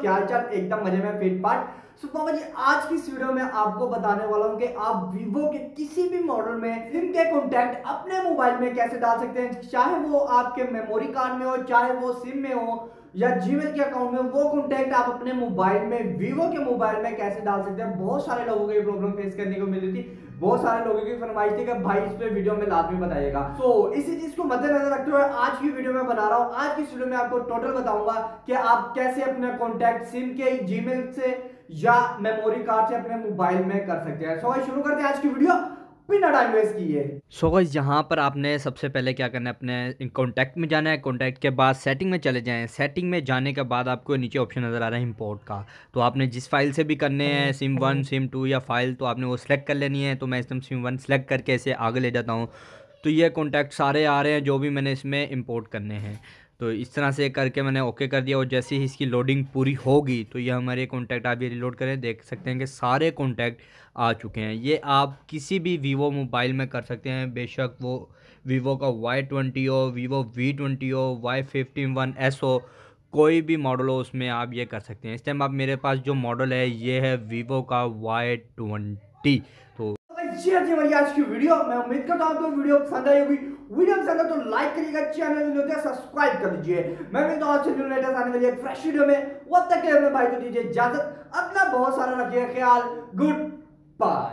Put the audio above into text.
क्या एकदम मज़े में फिट पार्ट सो बाबा जी आज की इस वीडियो में आपको बताने वाला हूँ कि आप Vivo के किसी भी मॉडल में सिम के कॉन्टैक्ट अपने मोबाइल में कैसे डाल सकते हैं? चाहे वो आपके मेमोरी कार्ड में हो, चाहे वो सिम में हो या जीमेल के अकाउंट में वो कॉन्टैक्ट आप अपने मोबाइल में वीवो के मोबाइल में कैसे डाल सकते हैं? बहुत सारे लोगों को ये प्रॉब्लम फेस करने को मिल थी। बहुत सारे लोगों की फरमाइश थी कि भाई इस पे वीडियो में लाजमी बताइएगा। तो so, इसी चीज़ को मद्देनजर रखते हुए आज की वीडियो में बना रहा हूँ। आज की वीडियो में आपको टोटल बताऊँगा कि आप कैसे अपने कॉन्टैक्ट सिम के जीमेल से या मेमोरी कार्ड से अपने मोबाइल में कर सकते हैं। सो so, शुरू करते हैं आज की वीडियो बिना टाइम वेस्ट किए। सो गाइस यहाँ पर आपने सबसे पहले क्या करना है अपने कॉन्टैक्ट में जाना है। कॉन्टैक्ट के बाद सेटिंग में चले जाएँ। सेटिंग में जाने के बाद आपको नीचे ऑप्शन नज़र आ रहा है इंपोर्ट का। तो आपने जिस फ़ाइल से भी करने हैं सिम वन सिम टू या फ़ाइल तो आपने वो सिलेक्ट कर लेनी है। तो मैं एकदम सिम वन सेलेक्ट करके इसे आगे ले जाता हूँ। तो ये कॉन्टैक्ट सारे आ रहे हैं जो भी मैंने इसमें इम्पोर्ट करने हैं। तो इस तरह से करके मैंने ओके कर दिया और जैसे ही इसकी लोडिंग पूरी होगी तो ये हमारे कॉन्टैक्ट आप ये रिलोड करें, देख सकते हैं कि सारे कॉन्टैक्ट आ चुके हैं। ये आप किसी भी वीवो मोबाइल में कर सकते हैं। बेशक वो वीवो का वाई ट्वेंटी हो वीवो वी ट्वेंटी हो वाई फिफ्टीन वन एस हो, कोई भी मॉडल हो, उसमें आप ये कर सकते हैं। इस टाइम आप मेरे पास जो मॉडल है, ये है वीवो का वाई ट्वेंटी तो जी हाँ जी हमारी आज की वीडियो मैं उम्मीद करता हूँ आपको वीडियो पसंद आई होगी। वीडियो पसंद है तो लाइक करिएगा चैनल सब्सक्राइब कर लीजिए। मैं मिलता हूँ आपसे लेटेस्ट आने वाली फ्रेश वीडियो में। वो तक के हमें भाई को दीजिए इजाज़त। अपना बहुत सारा रखिएगा ख्याल। Good bye